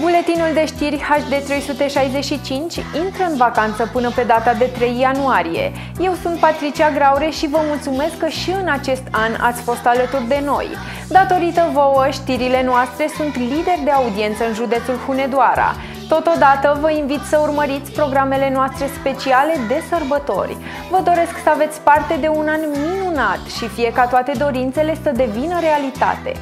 Buletinul de știri HD365 intră în vacanță până pe data de 3 ianuarie. Eu sunt Patricia Graure și vă mulțumesc că și în acest an ați fost alături de noi. Datorită vouă, știrile noastre sunt lideri de audiență în județul Hunedoara. Totodată vă invit să urmăriți programele noastre speciale de sărbători. Vă doresc să aveți parte de un an minunat și fie ca toate dorințele să devină realitate.